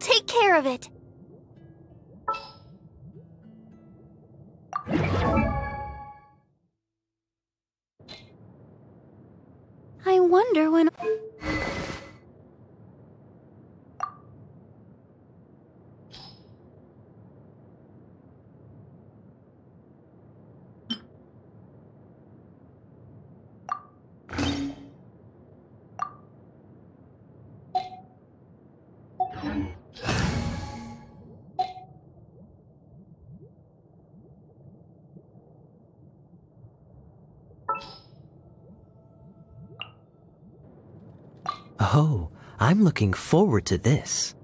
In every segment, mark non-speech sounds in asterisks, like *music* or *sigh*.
take care of it. I wonder when... Oh, I'm looking forward to this.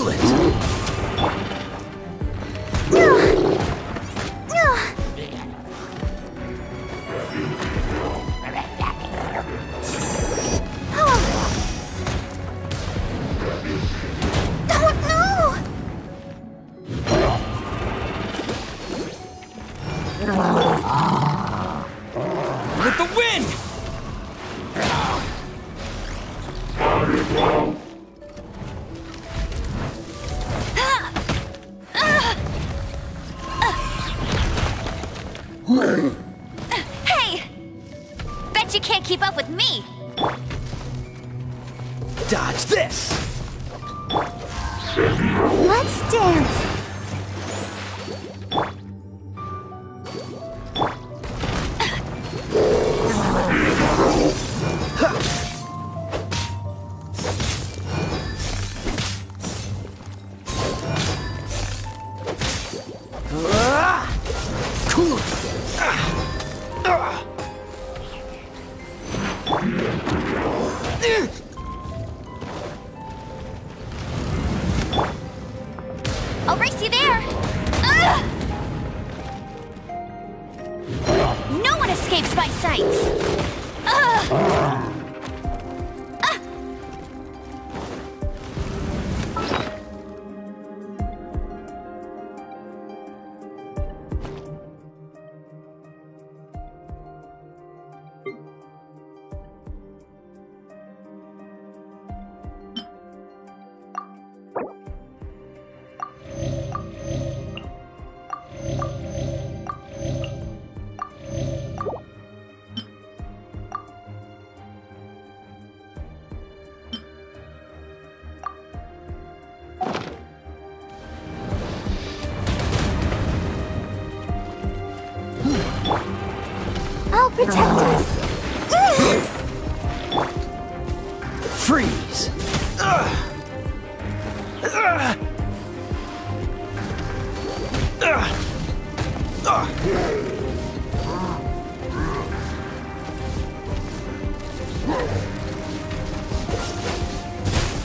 Cool!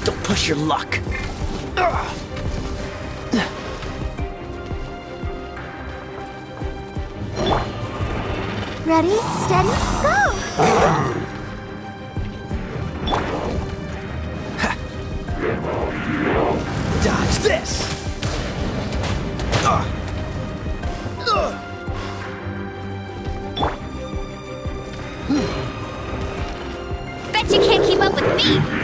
Don't push your luck. Ready, steady, go! Dodge this! Me!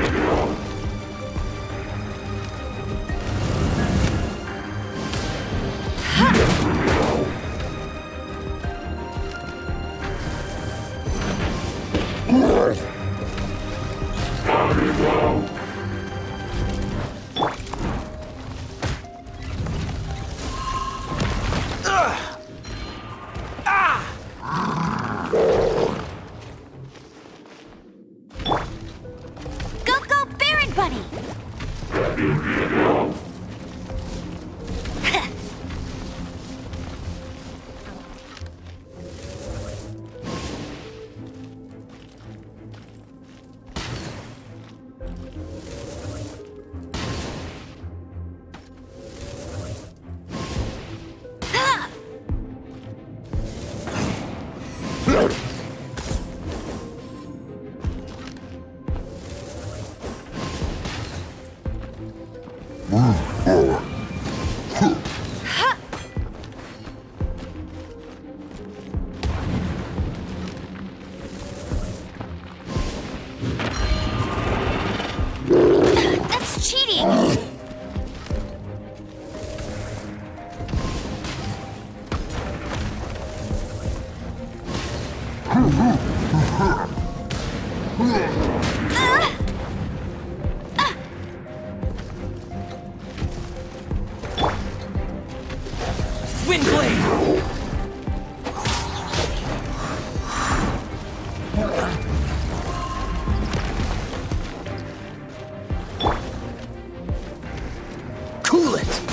Cool it!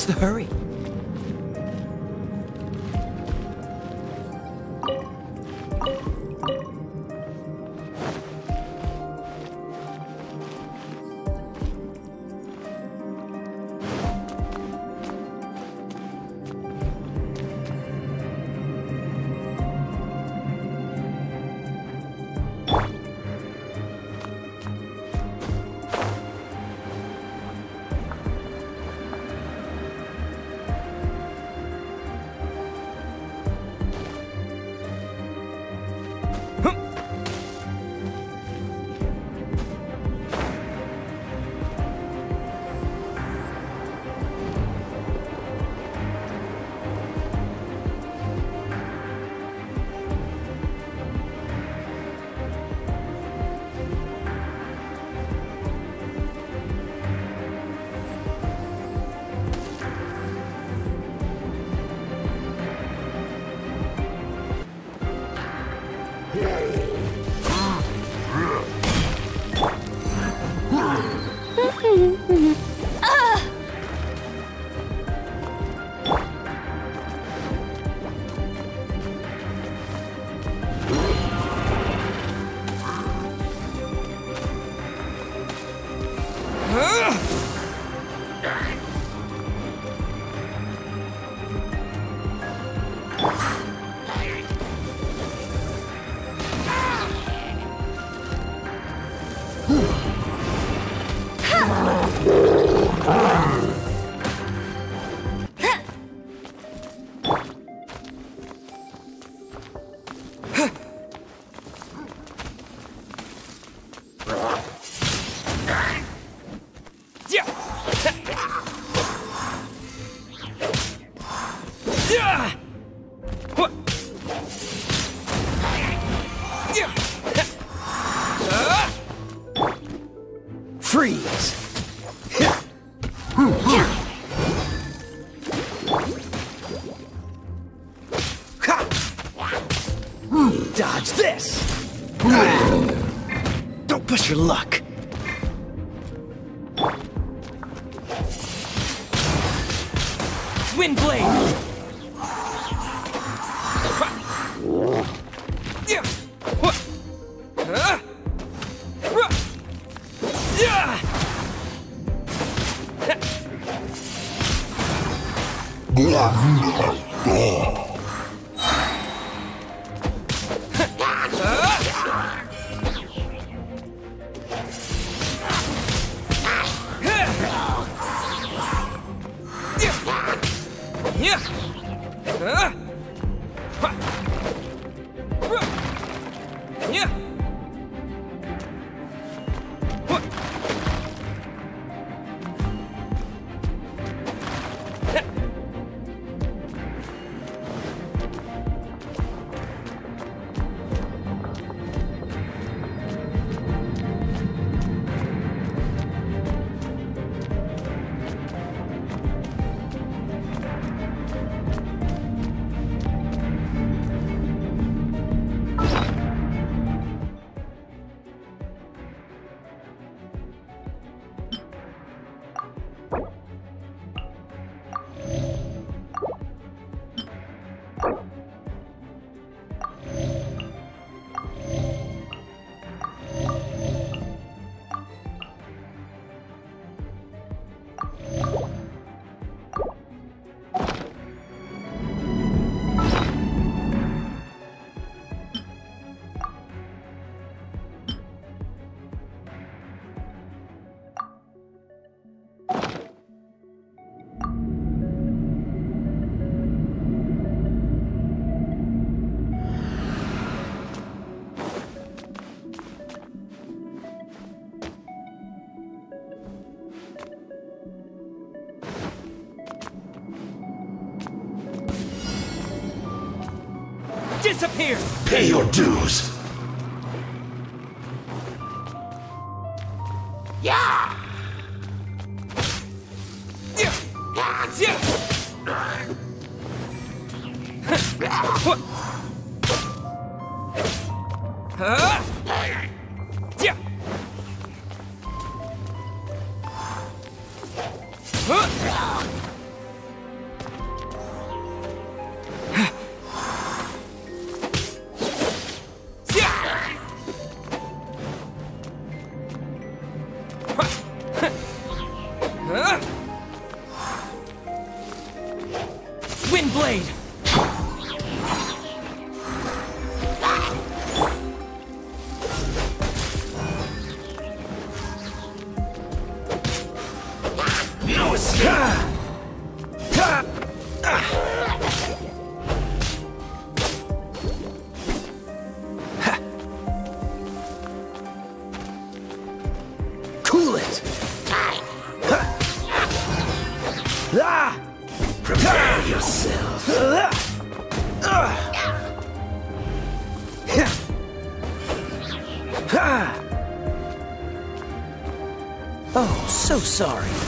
What's the hurry? Your luck. Wind blade. Disappear! Pay sorry.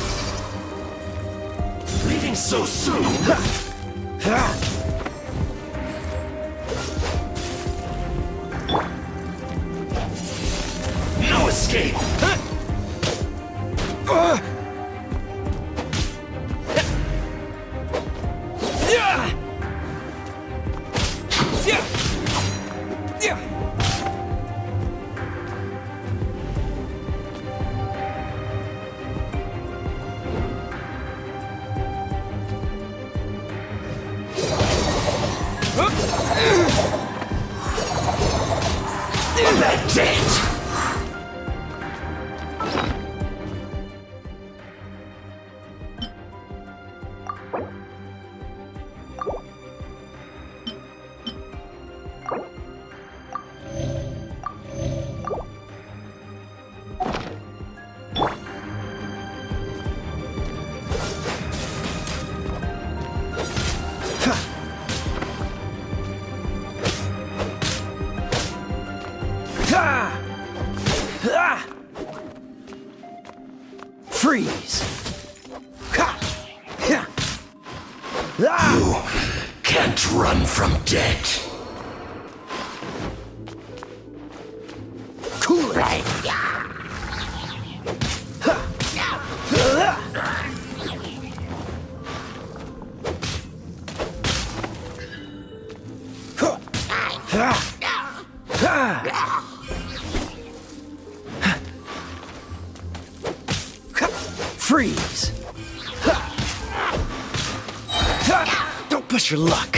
Your luck!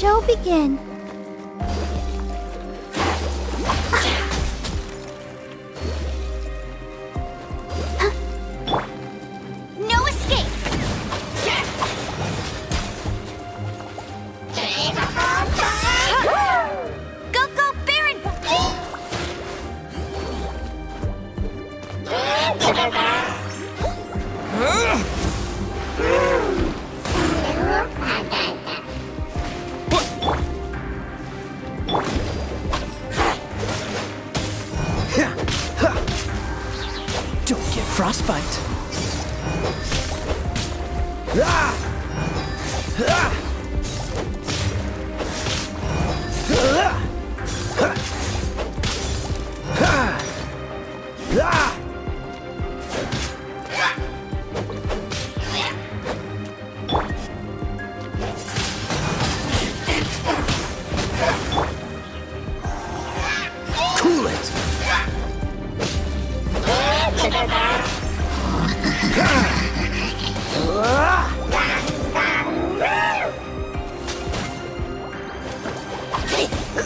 Show begin.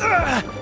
Ugh!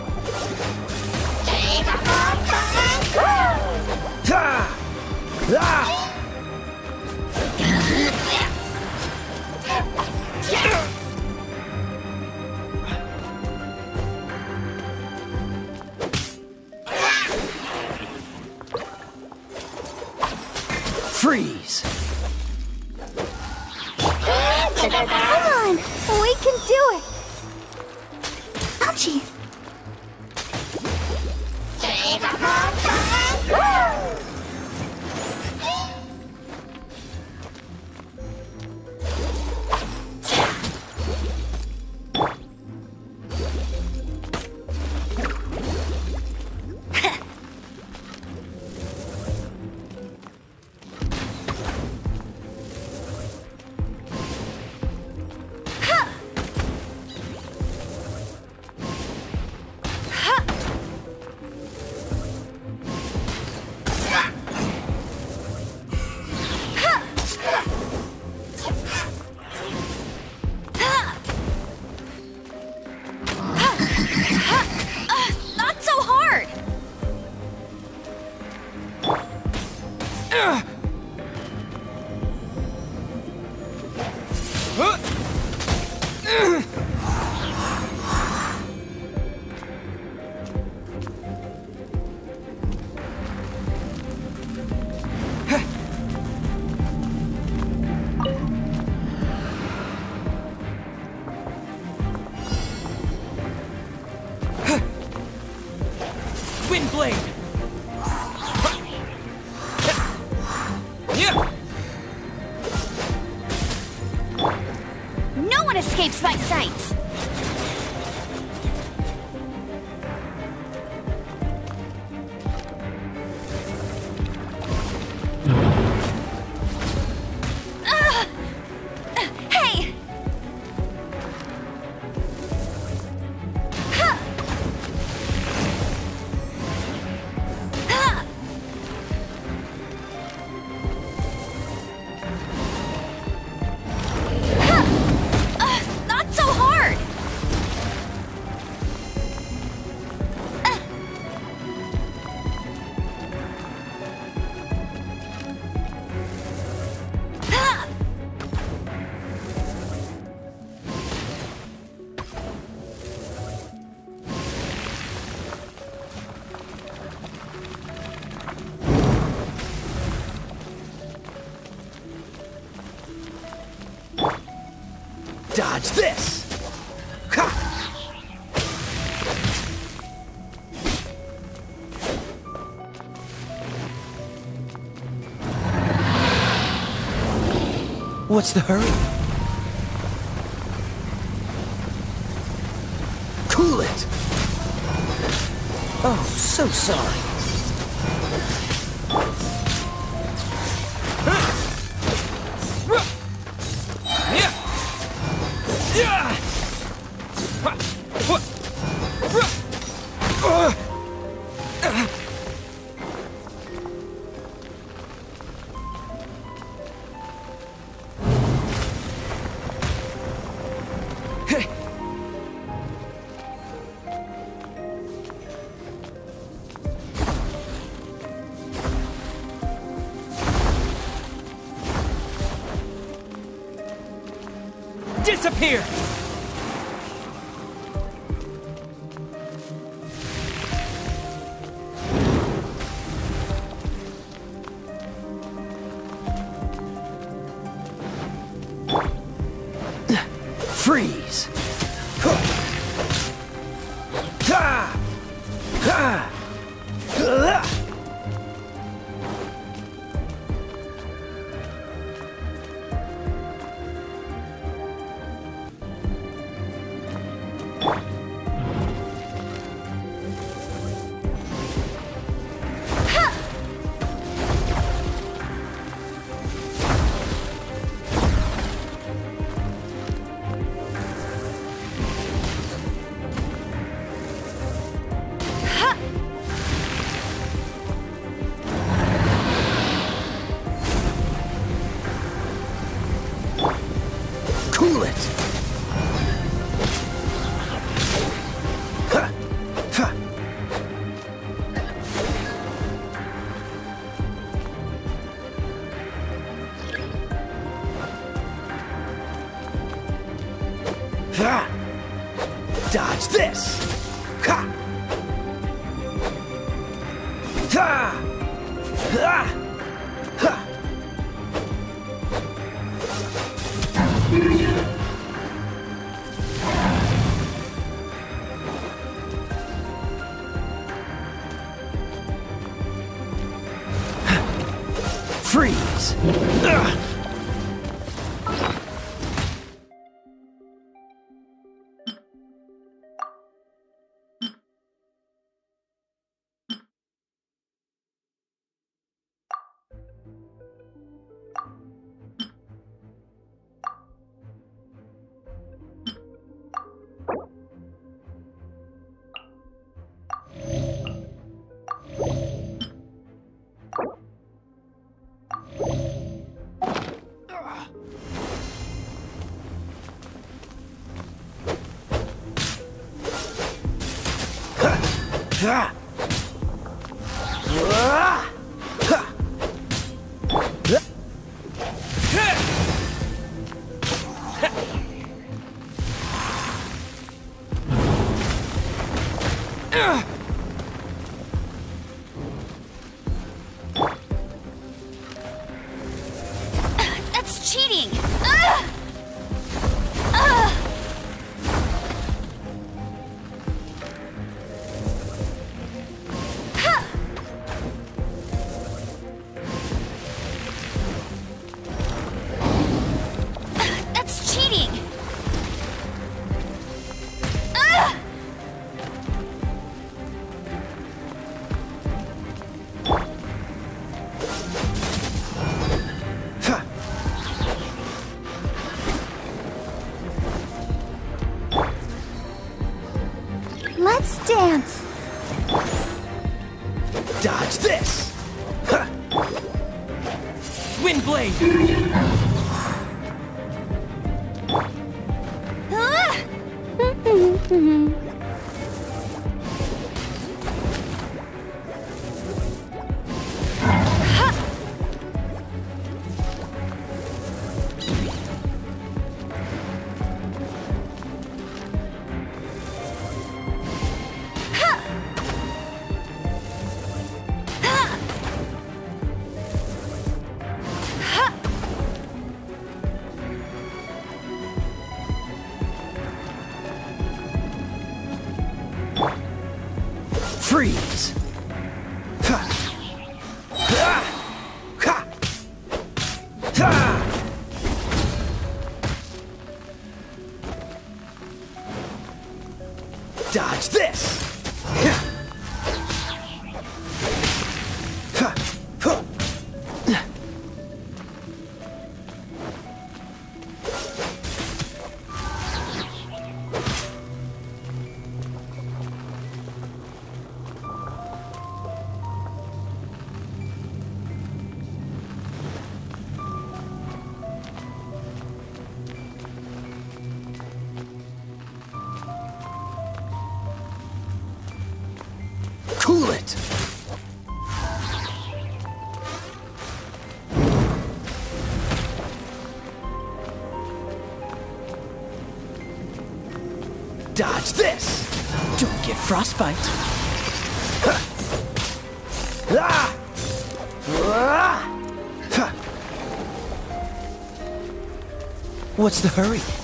Watch this! Ha! What's the hurry? Cool it! Oh, so sorry. じゃ。chance. Dodge this! Huh. Wind blade! frostbite. What's the hurry?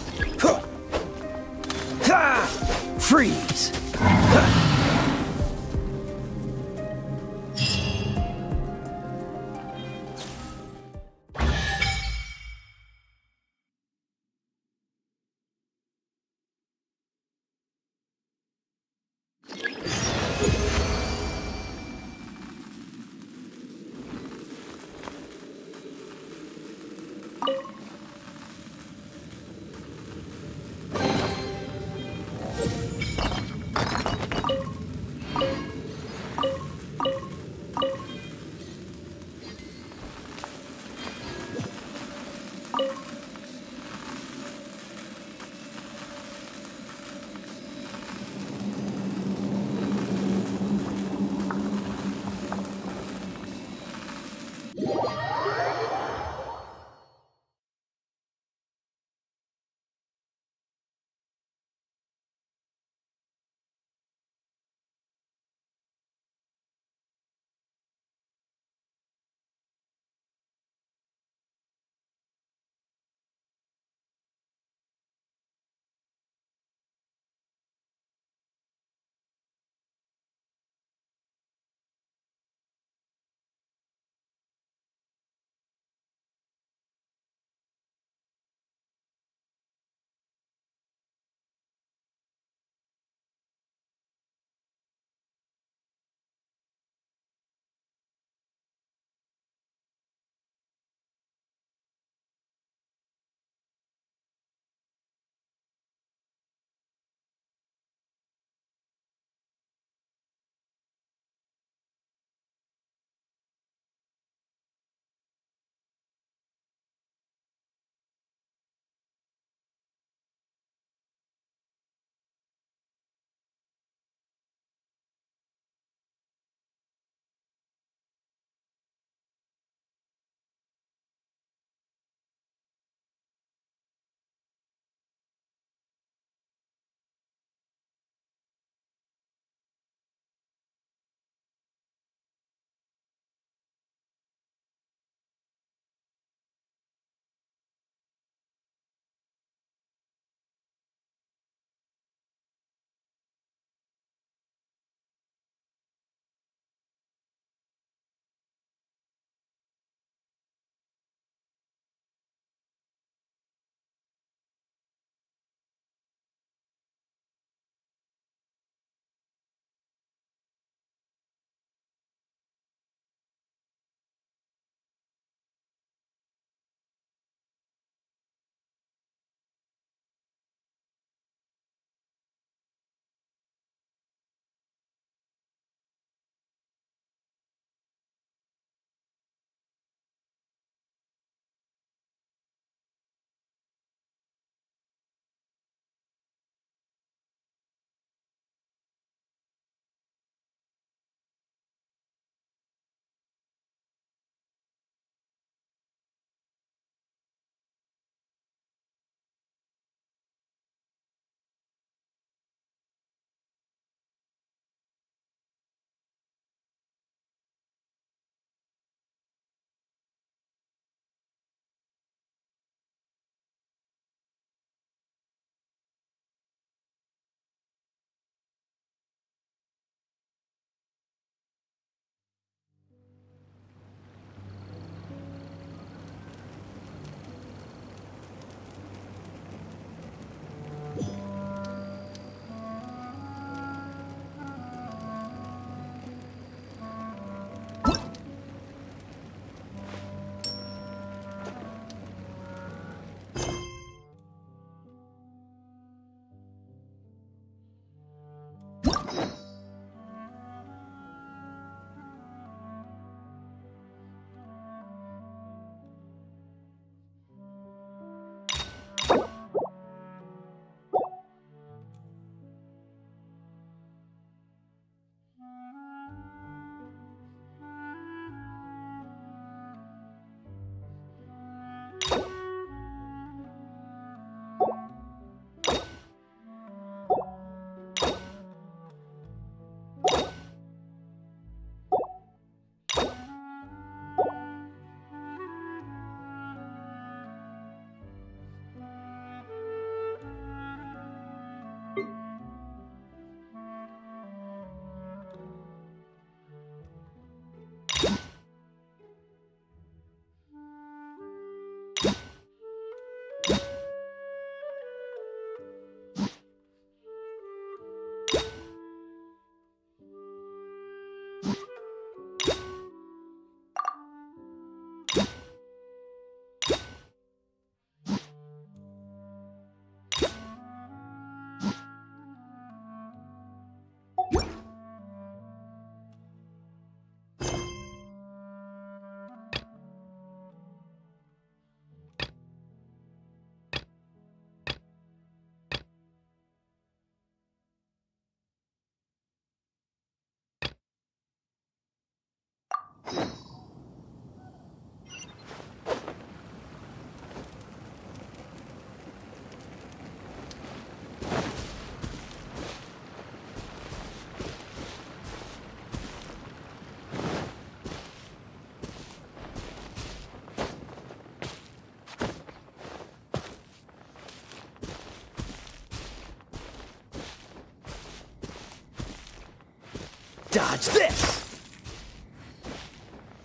Dodge this!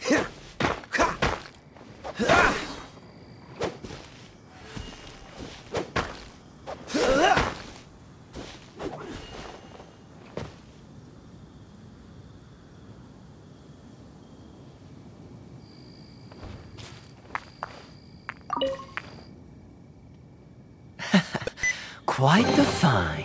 *laughs* Quite the find.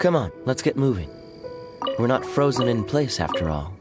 Come on, let's get moving. We're not frozen in place after all.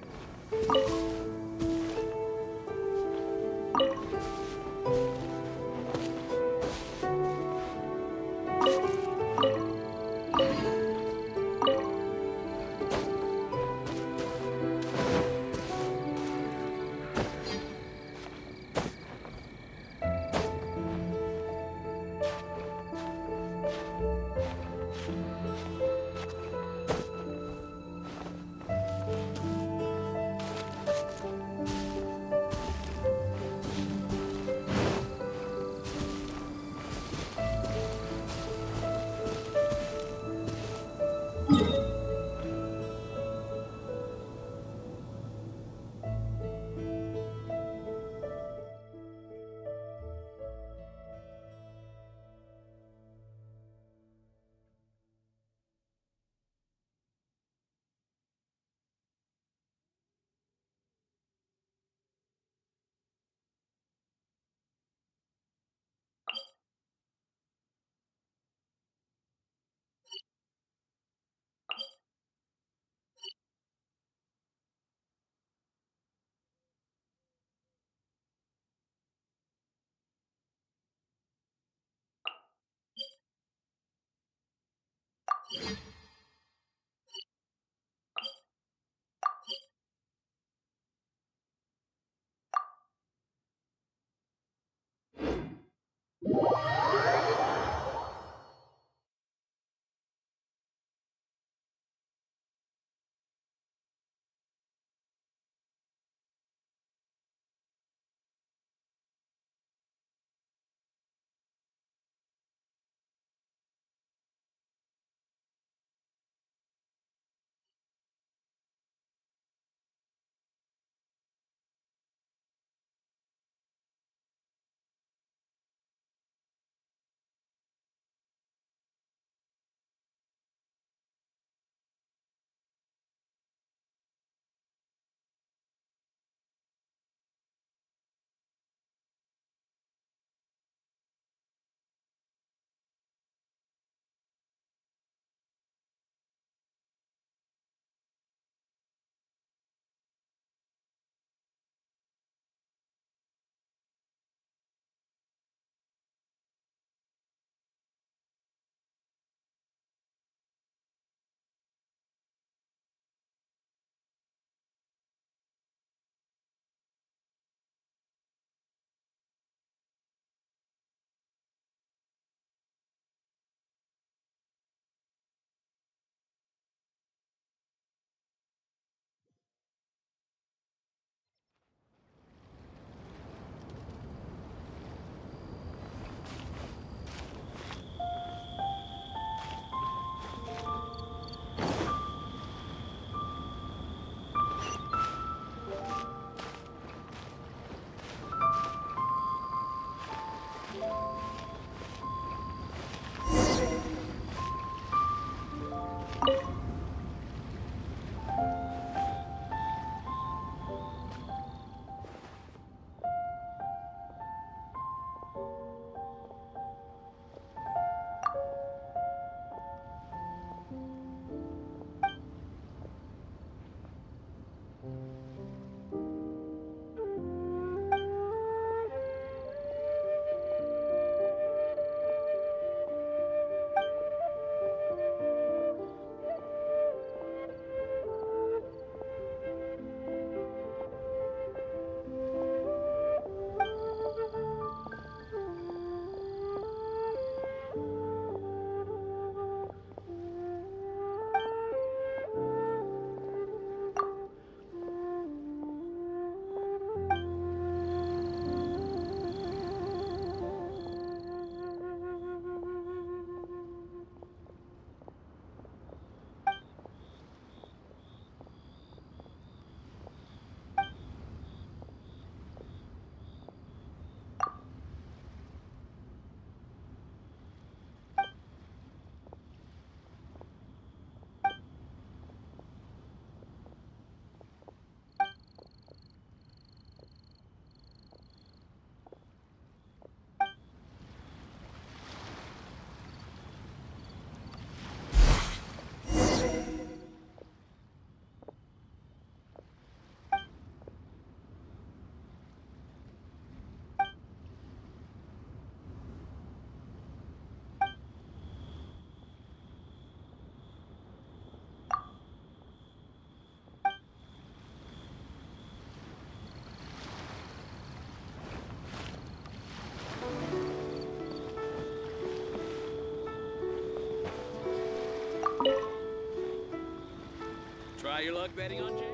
Try your luck betting on Jake?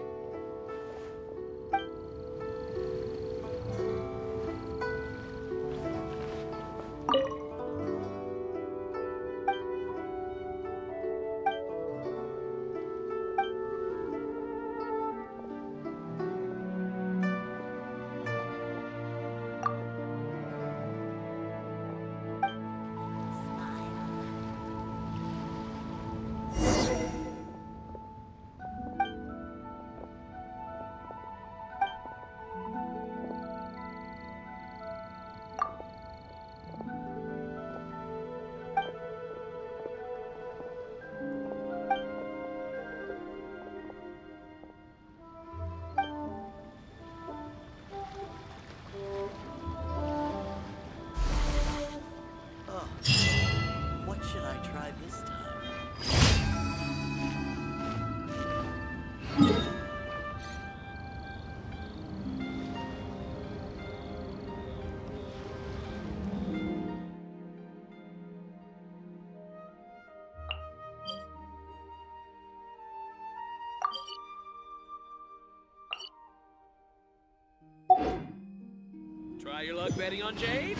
Your luck betting on Jade?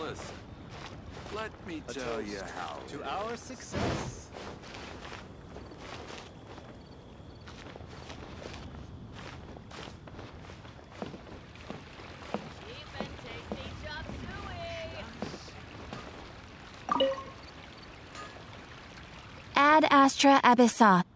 Listen, let me tell you how. To our success. Astra Abyssa.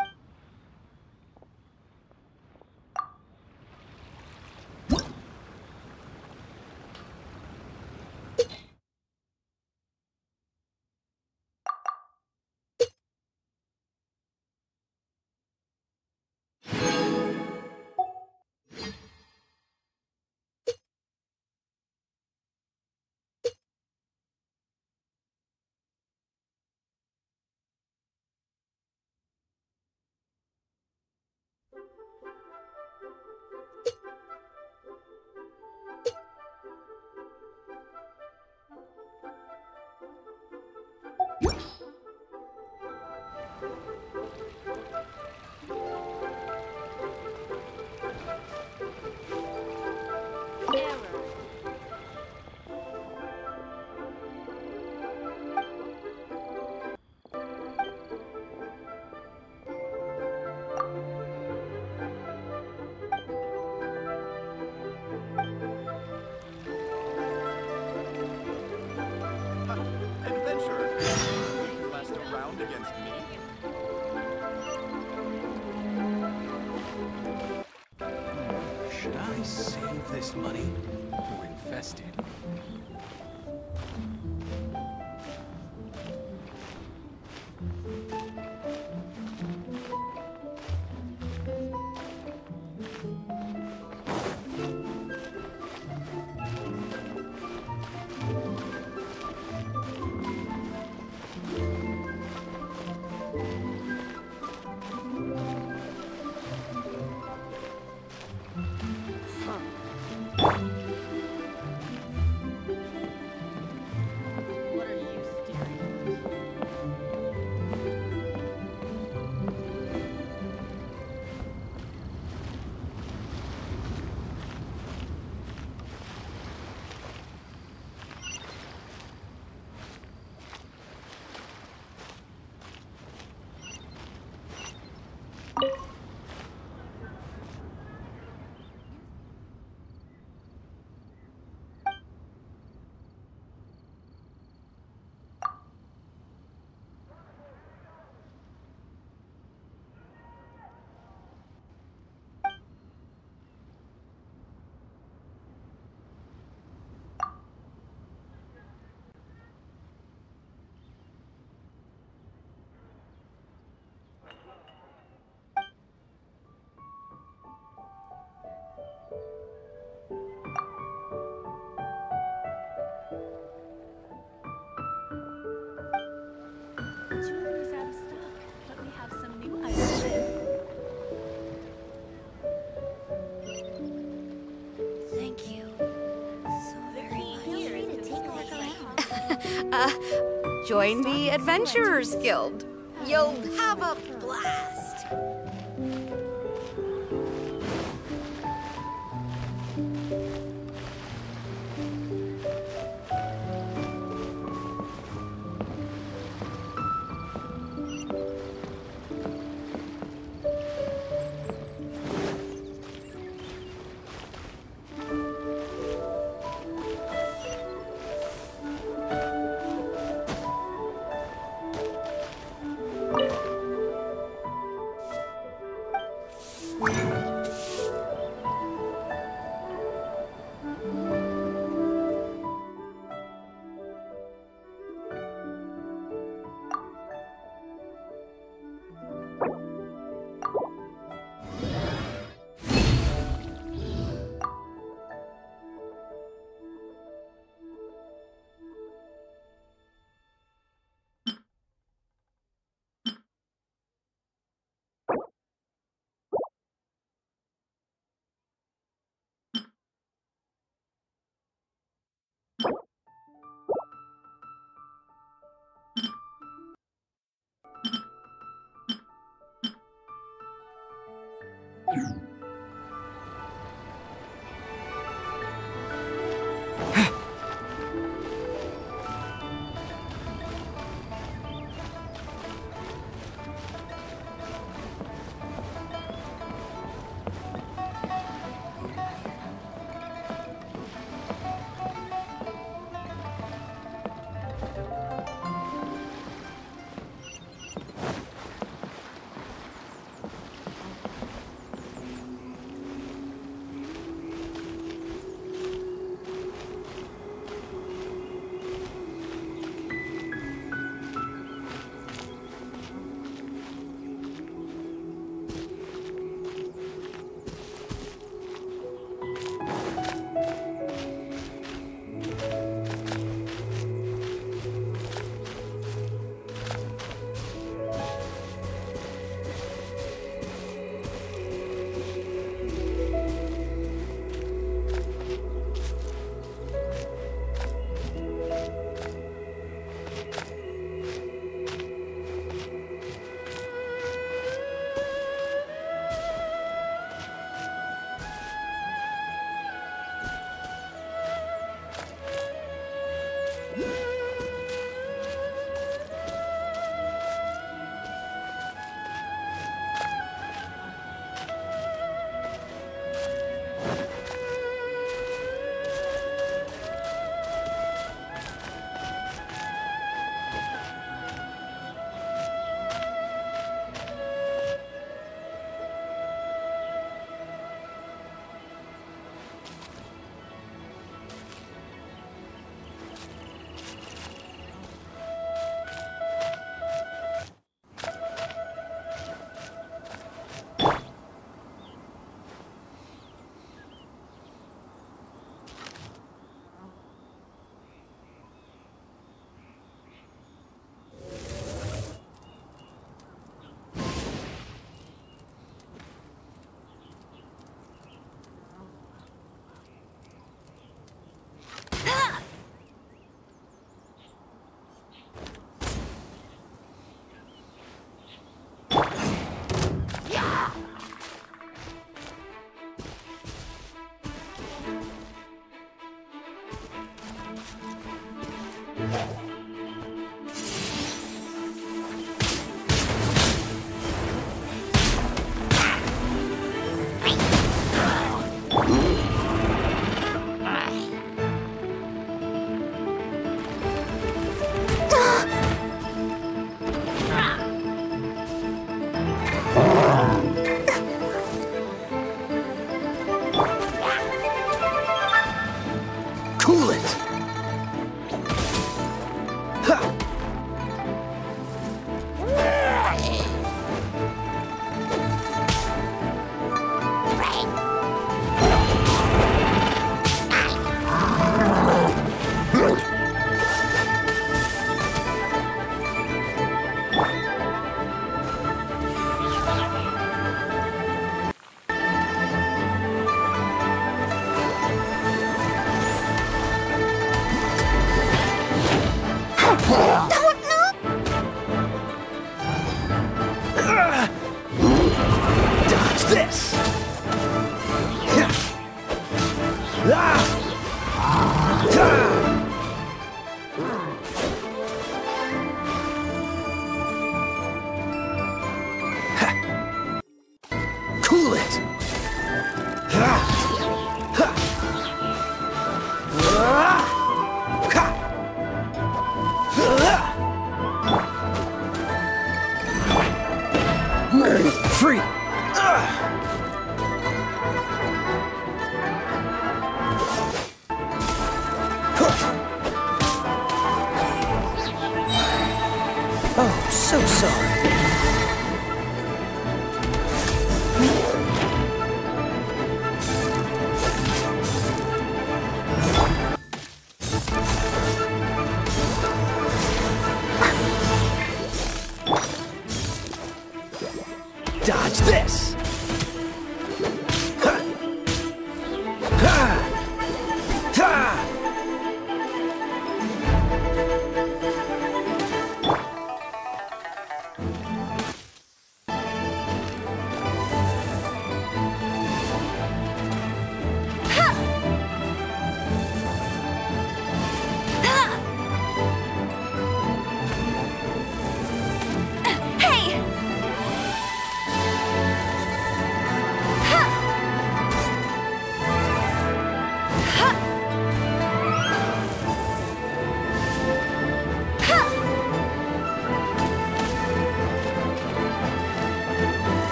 Save this money? Or invest Uh, join the Adventurers Guild. You'll have a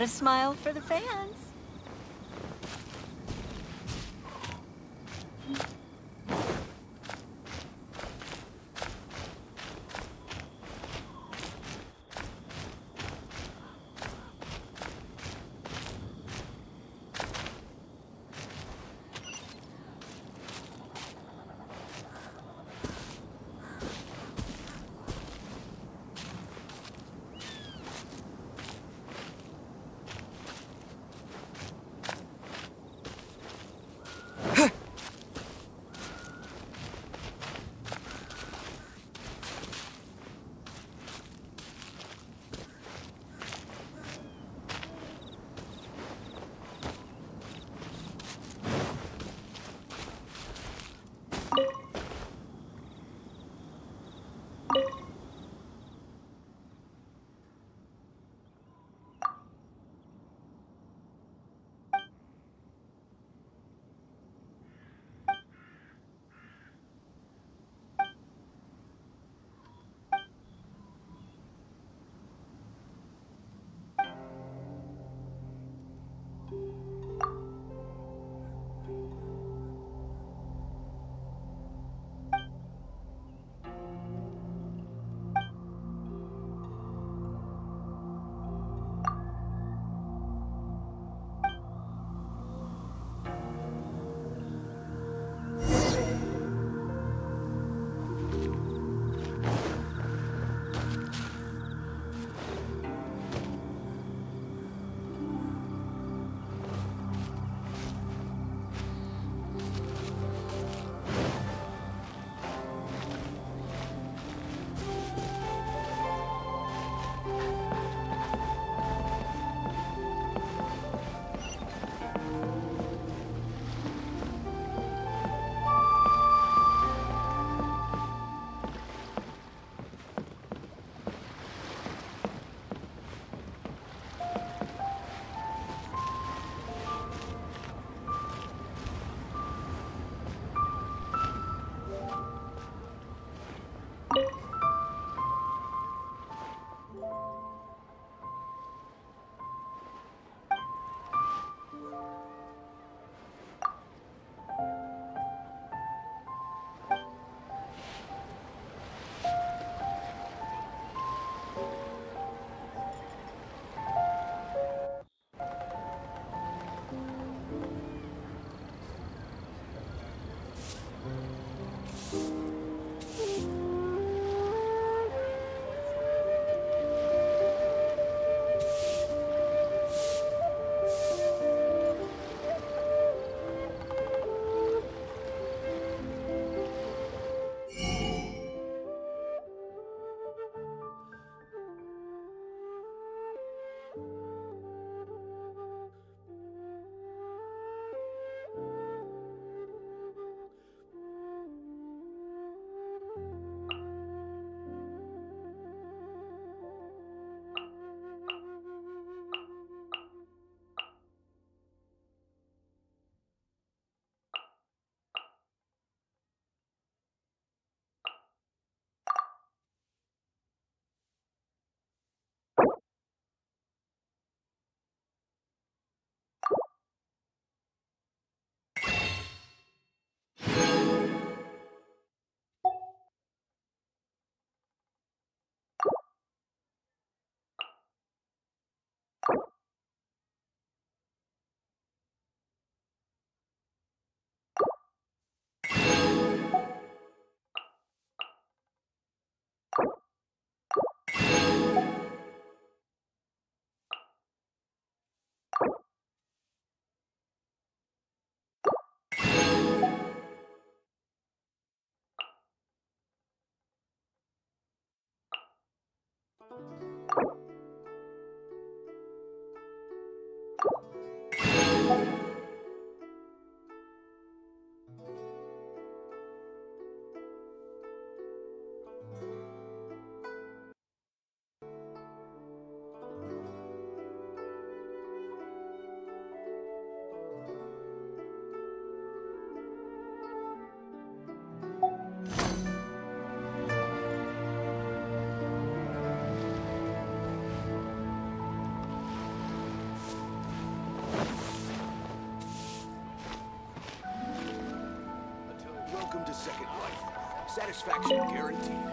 Gotta smile for the fans. 감사합니다. second life. Satisfaction guaranteed.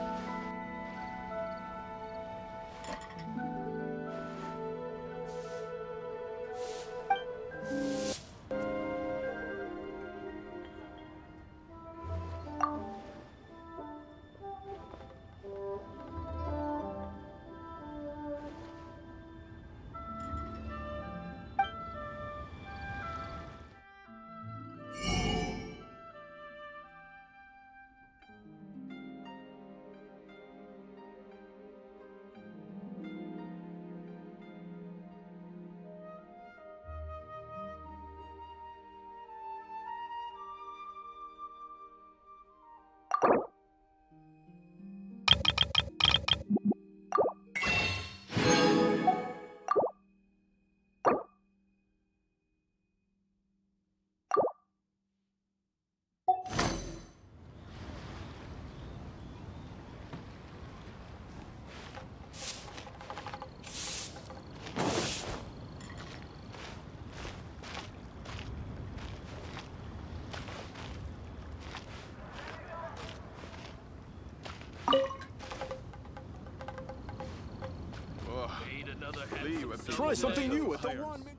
Try something new at the one.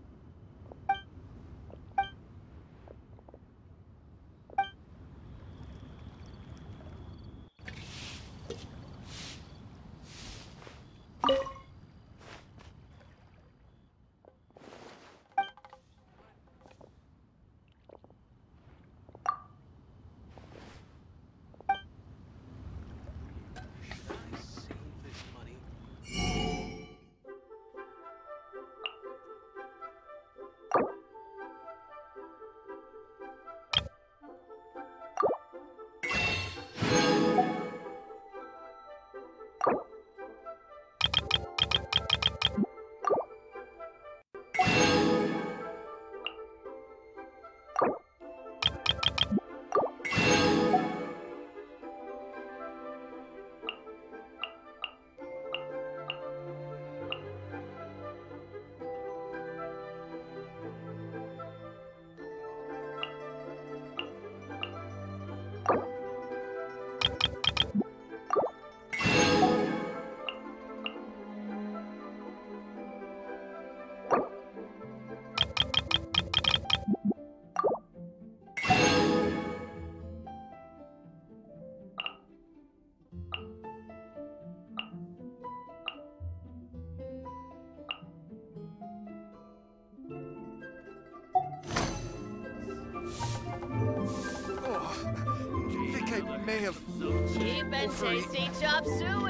Cheap and tasty chop suey.